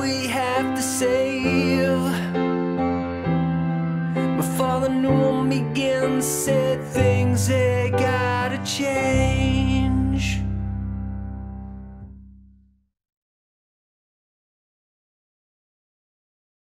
we have to save. My father knew him again, said things they gotta change.